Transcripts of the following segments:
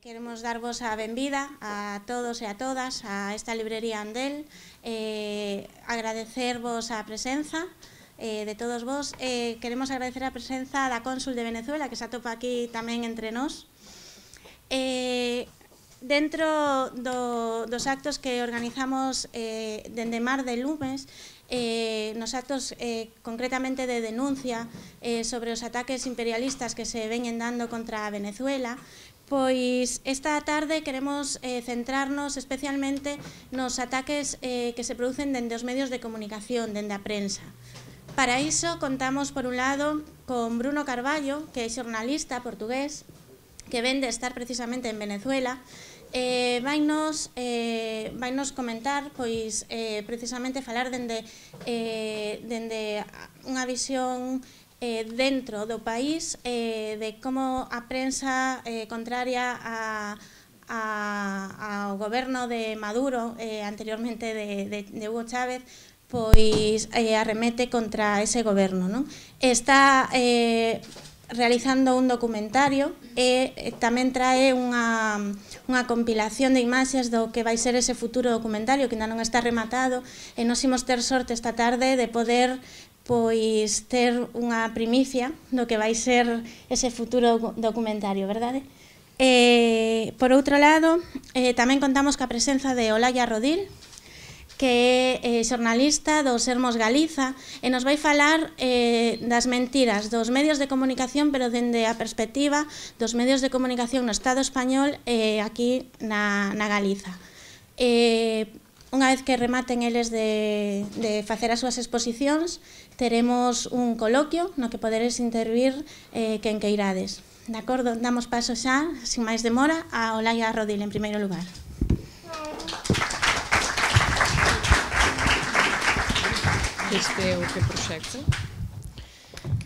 Queremos darvos a benvida a todos e a todas a esta librería Andel, eh, agradecervos a presenza eh, de todos vos. Eh, queremos agradecer a presenza da cónsul de Venezuela, que se atopa aquí tamén entre nós. Eh, dentro do, dos actos que organizamos eh, dende Mar de Lumes, eh, nos actos eh, concretamente de denuncia eh, sobre os ataques imperialistas que se veñen dando contra Venezuela, Pois esta tarde queremos eh, centrarnos especialmente nos ataques eh, que se producen dende os medios de comunicación, dende a prensa. Para iso contamos por un lado con Bruno Carballo, que é xornalista portugués, que ven de estar precisamente en Venezuela, eh, vainos, eh, vainos comentar, pois eh, precisamente falar dende, eh, dende unha visión eh, dentro do país eh, de como a prensa eh, contraria a, a, ao goberno de Maduro, eh, anteriormente de, de, de Hugo Chávez, pois eh, arremete contra ese goberno. Non? Está eh, realizando un documentario e eh, tamén trae unha, unha compilación de imaxes do que vai ser ese futuro documentario que ainda non está rematado e nos imos ter sorte esta tarde de poder pois ter unha primicia do que vai ser ese futuro documentario, verdade? Eh, por outro lado, eh, tamén contamos ca presenza de Olaya Rodil, que é eh, xornalista do Sermos Galiza e nos vai falar eh, das mentiras dos medios de comunicación pero dende a perspectiva dos medios de comunicación no Estado español eh, aquí na, na Galiza. Eh, Unha vez que rematen eles de, de facer as súas exposicións, teremos un coloquio no que poderes intervir eh, quen queirades. De acordo, damos paso xa, sin máis demora, a Olaya Rodil en primeiro lugar. Este é o que proxecto.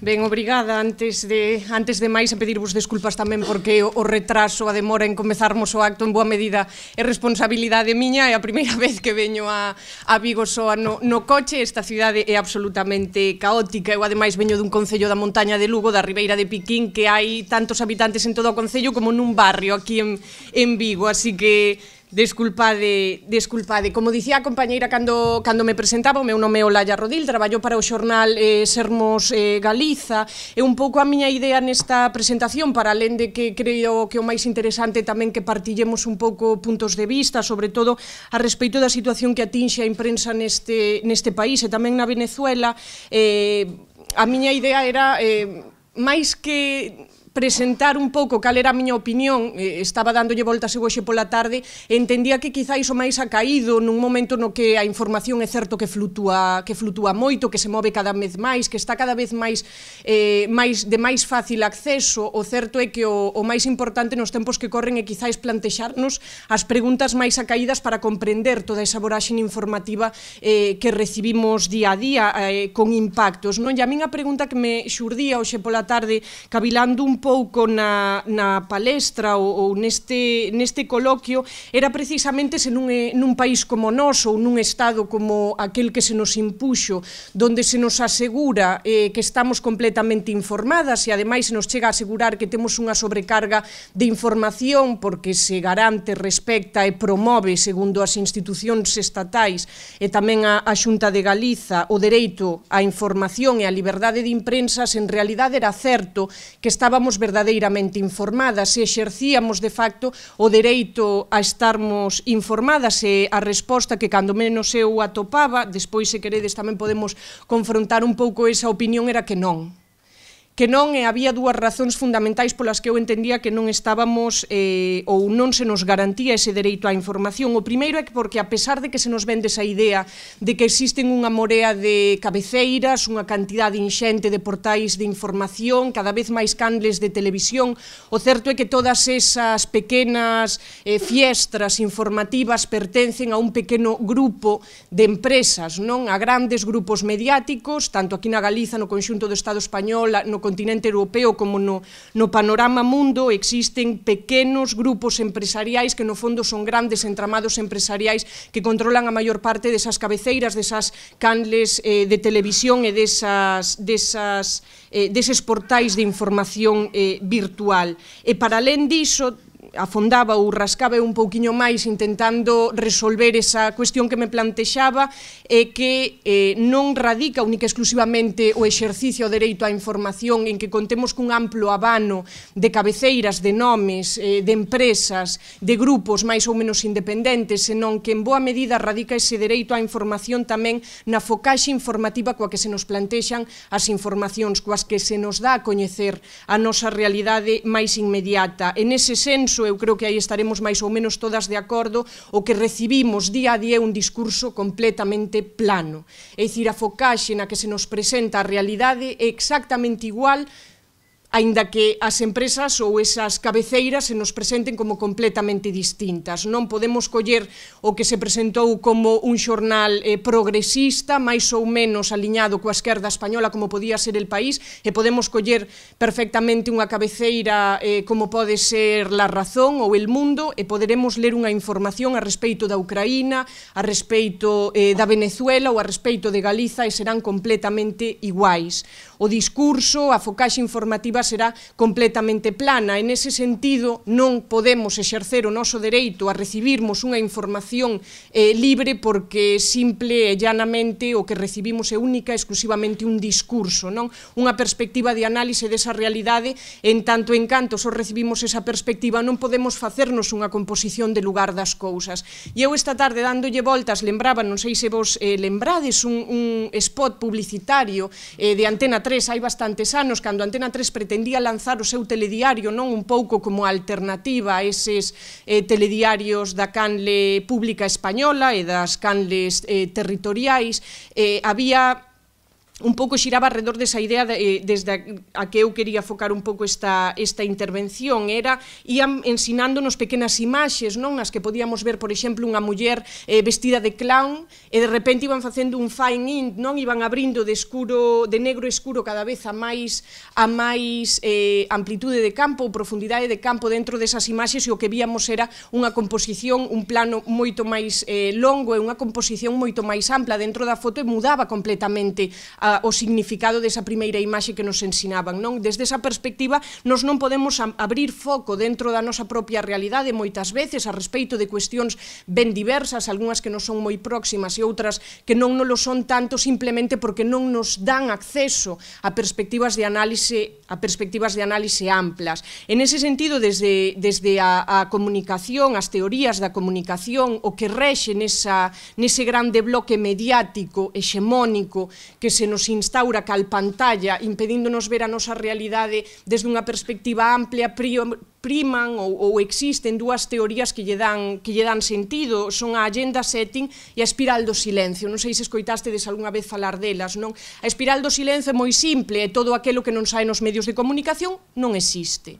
Ben, obrigada. Antes de, antes de máis a pedirvos desculpas tamén porque o, o retraso, a demora en comezarmos o acto en boa medida é responsabilidade miña. É a primeira vez que veño a, a Vigo soa no, no coche. Esta cidade é absolutamente caótica. Eu ademais veño dun concello da montaña de Lugo, da Ribeira de Piquín, que hai tantos habitantes en todo o concello como nun barrio aquí en, en Vigo. Así que Desculpade, desculpade. Como dicía a compañeira cando, cando me presentaba, o meu nome é Olalla Rodil, traballo para o xornal eh, Sermos eh, Galiza. É un pouco a miña idea nesta presentación, para alén de que creo que o máis interesante tamén que partillemos un pouco puntos de vista, sobre todo a respeito da situación que atinxe a imprensa neste, neste país e tamén na Venezuela. Eh, a miña idea era... Eh, máis que presentar un pouco cal era a miña opinión, eh, estaba dándolle voltas eu hoxe pola tarde, e entendía que quizáis o máis ha caído nun momento no que a información é certo que flutúa, que flutúa moito, que se move cada vez máis, que está cada vez máis, eh, máis de máis fácil acceso, o certo é que o, o máis importante nos tempos que corren é quizáis plantexarnos as preguntas máis acaídas para comprender toda esa voraxen informativa eh, que recibimos día a día eh, con impactos. Non? E a min a pregunta que me xurdía hoxe pola tarde, cavilando un pouco na, na palestra ou, ou neste, neste coloquio era precisamente se nun, eh, nun país como nós ou nun estado como aquel que se nos impuxo, donde se nos asegura eh, que estamos completamente informadas e ademais se nos chega a asegurar que temos unha sobrecarga de información porque se garante, respecta e promove segundo as institucións estatais e tamén a, a Xunta de Galiza o dereito á información e á liberdade de imprensa, en realidade era certo que estábamos estábamos verdadeiramente informadas e exercíamos de facto o dereito a estarmos informadas e a resposta que cando menos eu atopaba, despois se queredes tamén podemos confrontar un pouco esa opinión era que non, que non e había dúas razóns fundamentais polas que eu entendía que non estábamos eh, ou non se nos garantía ese dereito á información. O primeiro é que porque a pesar de que se nos vende esa idea de que existen unha morea de cabeceiras, unha cantidade inxente de portais de información, cada vez máis canles de televisión, o certo é que todas esas pequenas eh, fiestras informativas pertencen a un pequeno grupo de empresas, non a grandes grupos mediáticos, tanto aquí na Galiza, no conxunto do Estado español, no continente europeo como no, no panorama mundo existen pequenos grupos empresariais que no fondo son grandes entramados empresariais que controlan a maior parte desas cabeceiras, desas canles eh, de televisión e desas, desas, eh, deses portais de información eh, virtual. E para alén diso, afondaba ou rascaba un pouquiño máis intentando resolver esa cuestión que me plantexaba é que eh, non radica única exclusivamente o exercicio do dereito á información en que contemos cun amplo abano de cabeceiras, de nomes, eh, de empresas, de grupos máis ou menos independentes, senón que en boa medida radica ese dereito á información tamén na focaxe informativa coa que se nos plantexan as informacións, coas que se nos dá a coñecer a nosa realidade máis inmediata. En ese senso, eu creo que aí estaremos máis ou menos todas de acordo, o que recibimos día a día é un discurso completamente plano. É dicir, a focaxe na que se nos presenta a realidade é exactamente igual aínda que as empresas ou esas cabeceiras se nos presenten como completamente distintas. Non podemos coller o que se presentou como un xornal eh, progresista, máis ou menos aliñado coa esquerda española como podía ser el país, e podemos coller perfectamente unha cabeceira eh, como pode ser La Razón ou El Mundo, e poderemos ler unha información a respeito da Ucraína, a respeito eh, da Venezuela ou a respeito de Galiza, e serán completamente iguais. O discurso, a focaxe informativa legislativa será completamente plana. En ese sentido, non podemos exercer o noso dereito a recibirmos unha información eh, libre porque simple e llanamente o que recibimos é única exclusivamente un discurso, non? Unha perspectiva de análise desa realidade en tanto en canto só recibimos esa perspectiva non podemos facernos unha composición de lugar das cousas. E eu esta tarde dándolle voltas lembraba, non sei se vos eh, lembrades un, un spot publicitario eh, de Antena 3 hai bastantes anos cando Antena 3 pretendía pretendía lanzar o seu telediario non un pouco como alternativa a eses eh, telediarios da canle pública española e das canles eh, territoriais, eh, había un pouco xiraba alrededor desa idea de, eh, desde a, a que eu quería focar un pouco esta, esta intervención era ían ensinándonos pequenas imaxes non? Nas que podíamos ver, por exemplo, unha muller eh, vestida de clown e de repente iban facendo un fine in non? Iban abrindo de escuro de negro escuro cada vez a máis a máis eh, amplitude de campo ou profundidade de campo dentro desas imaxes e o que víamos era unha composición, un plano moito máis eh, longo e unha composición moito máis ampla dentro da foto e mudaba completamente a o significado desa primeira imaxe que nos ensinaban. Non? Desde esa perspectiva, nos non podemos abrir foco dentro da nosa propia realidade moitas veces a respeito de cuestións ben diversas, algunhas que non son moi próximas e outras que non non lo son tanto simplemente porque non nos dan acceso a perspectivas de análise a perspectivas de análise amplas. En ese sentido, desde, desde a, a comunicación, as teorías da comunicación, o que rexe nesa, nese grande bloque mediático, hexemónico, que se nos nos instaura cal pantalla, impedíndonos ver a nosa realidade desde unha perspectiva amplia, priman ou, ou existen dúas teorías que lle dan que lle dan sentido, son a agenda setting e a espiral do silencio. Non sei se escoitástedes algunha vez falar delas, non? A espiral do silencio é moi simple, e todo aquilo que non sai nos medios de comunicación non existe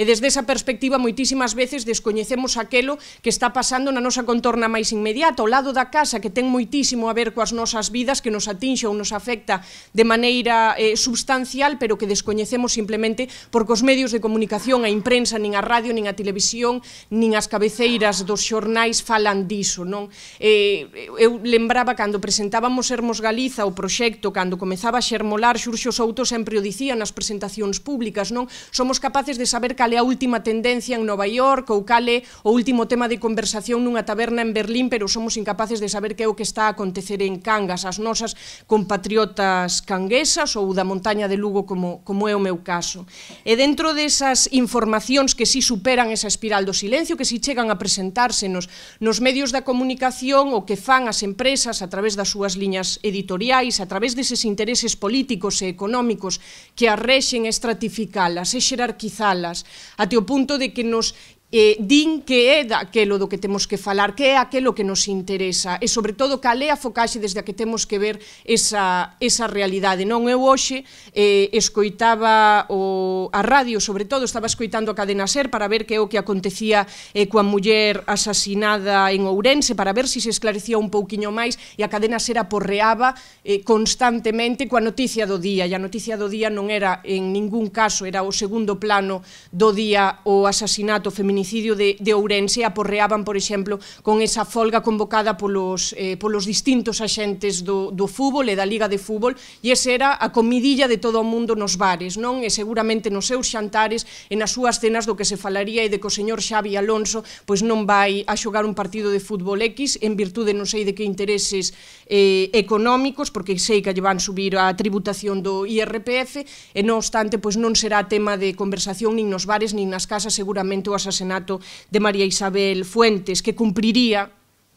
E desde esa perspectiva moitísimas veces descoñecemos aquelo que está pasando na nosa contorna máis inmediata, ao lado da casa que ten moitísimo a ver coas nosas vidas que nos atinxe ou nos afecta de maneira eh, substancial, pero que descoñecemos simplemente porque os medios de comunicación, a imprensa, nin a radio, nin a televisión, nin as cabeceiras dos xornais falan diso, non? Eh, eu lembraba cando presentábamos Hermos Galiza o proxecto, cando comezaba a xermolar, Xurxo Souto sempre o dicía nas presentacións públicas, non? Somos capaces de saber cal cal é a última tendencia en Nova York ou cal é o último tema de conversación nunha taberna en Berlín, pero somos incapaces de saber que é o que está a acontecer en Cangas, as nosas compatriotas canguesas ou da montaña de Lugo como, como é o meu caso. E dentro desas informacións que si superan esa espiral do silencio, que si chegan a presentarse nos, nos medios da comunicación o que fan as empresas a través das súas liñas editoriais, a través deses intereses políticos e económicos que arrexen estratificalas e xerarquizalas, até o punto de que nos eh, din que é daquelo do que temos que falar, que é aquilo que nos interesa e sobre todo cal é a focaxe desde a que temos que ver esa, esa realidade. Non eu hoxe eh, escoitaba o, a radio, sobre todo estaba escoitando a cadena SER para ver que é o que acontecía eh, coa muller asasinada en Ourense, para ver se si se esclarecía un pouquiño máis e a cadena SER aporreaba eh, constantemente coa noticia do día e a noticia do día non era en ningún caso, era o segundo plano do día o asasinato feminino femicidio de, de Ourense aporreaban, por exemplo, con esa folga convocada polos, eh, polos distintos axentes do, do fútbol e da Liga de Fútbol e esa era a comidilla de todo o mundo nos bares, non? E seguramente nos seus xantares e nas súas cenas do que se falaría e de que o señor Xavi Alonso pois non vai a xogar un partido de fútbol X en virtude non sei de que intereses eh, económicos, porque sei que lle van subir a tributación do IRPF e non obstante pois non será tema de conversación nin nos bares nin nas casas seguramente o asasinato asasinato de María Isabel Fuentes, que cumpriría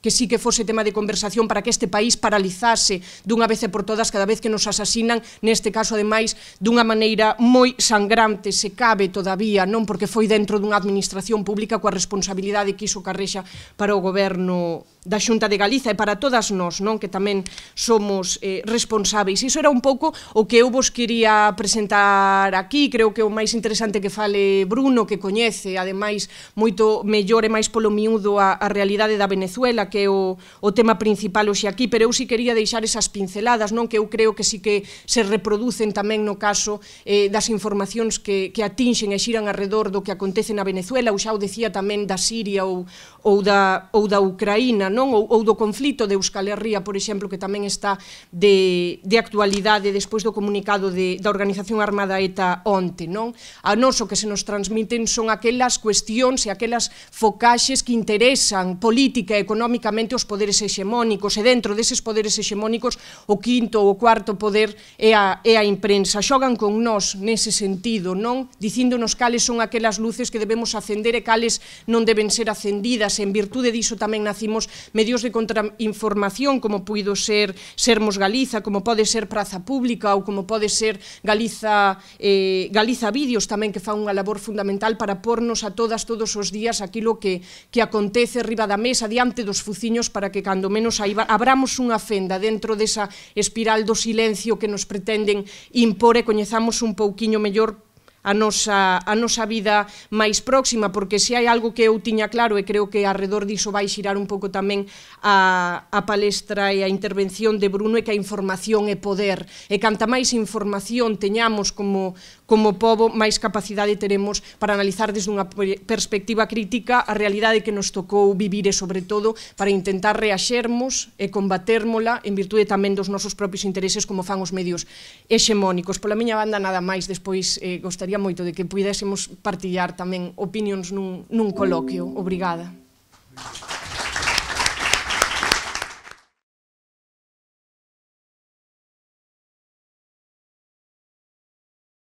que sí que fose tema de conversación para que este país paralizase dunha vez e por todas cada vez que nos asasinan, neste caso, ademais, dunha maneira moi sangrante, se cabe todavía, non? Porque foi dentro dunha administración pública coa responsabilidade que iso carrexa para o goberno da Xunta de Galiza e para todas nós, non? Que tamén somos eh, responsáveis. Iso era un pouco o que eu vos quería presentar aquí, creo que o máis interesante que fale Bruno, que coñece ademais moito mellor e máis polo miúdo a, a realidade da Venezuela, que é o, o tema principal hoxe aquí, pero eu si quería deixar esas pinceladas, non? Que eu creo que si que se reproducen tamén no caso eh, das informacións que, que atinxen e xiran arredor do que acontece na Venezuela, ou xa o decía tamén da Siria ou, ou, da, ou da Ucraína, non? Ou, ou do conflito de Euskal Herria, por exemplo, que tamén está de, de actualidade despois do comunicado de, da Organización Armada ETA onte, non? A nos o que se nos transmiten son aquelas cuestións e aquelas focaxes que interesan política e económicamente os poderes hexemónicos e dentro deses poderes hexemónicos o quinto ou o cuarto poder é a, é a imprensa. Xogan con nós nese sentido, non? Dicíndonos cales son aquelas luces que debemos acender e cales non deben ser acendidas. En virtude diso tamén nacimos medios de contrainformación como puido ser Sermos Galiza, como pode ser Praza Pública ou como pode ser Galiza, eh, Galiza Vídeos tamén que fa unha labor fundamental para pornos a todas todos os días aquilo que, que acontece riba da mesa diante dos fuciños para que cando menos aí abramos unha fenda dentro desa espiral do silencio que nos pretenden impor e coñezamos un pouquiño mellor a nosa, a nosa vida máis próxima, porque se hai algo que eu tiña claro e creo que arredor diso vai xirar un pouco tamén a, a palestra e a intervención de Bruno é que a información é poder e canta máis información teñamos como, como povo, máis capacidade teremos para analizar desde unha perspectiva crítica a realidade que nos tocou vivir e sobre todo para intentar reaxermos e combatérmola en virtude tamén dos nosos propios intereses como fan os medios hexemónicos. Pola miña banda nada máis, despois eh, gostaría gostaría moito de que puidésemos partillar tamén opinións nun, nun coloquio. Obrigada. Obrigada.